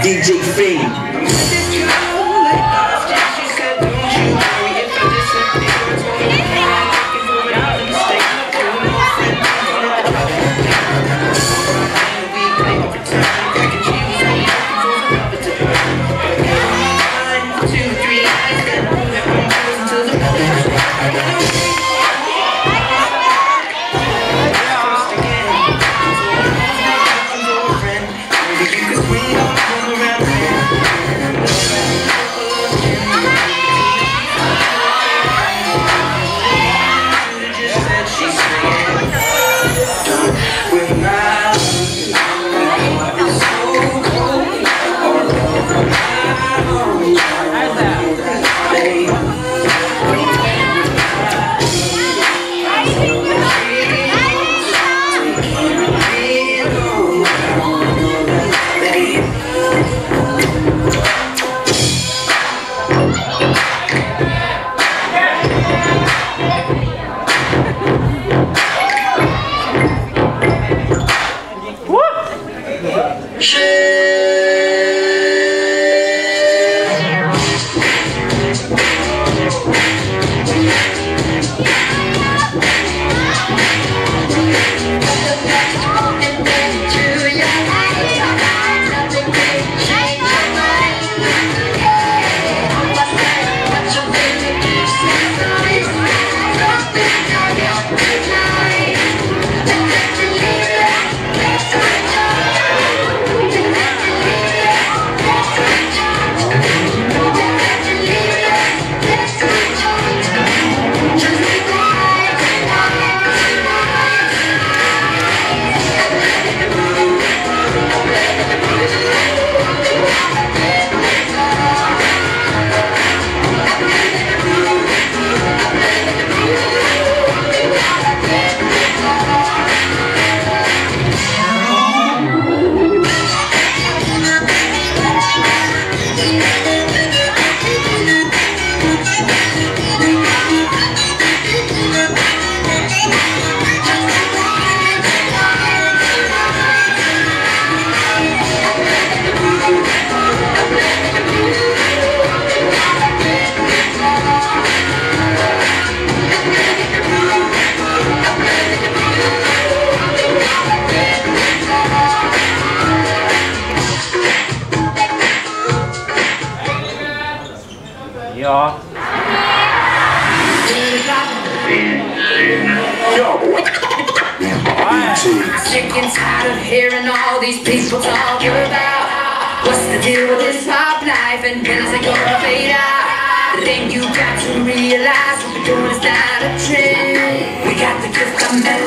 DJ Fiend. Ja. Sick and tired of hearing all these people talk about What's the deal with this pop life and when is it gonna fade out? Then you got to realize what we're doing is not a trend We got the gift of melody,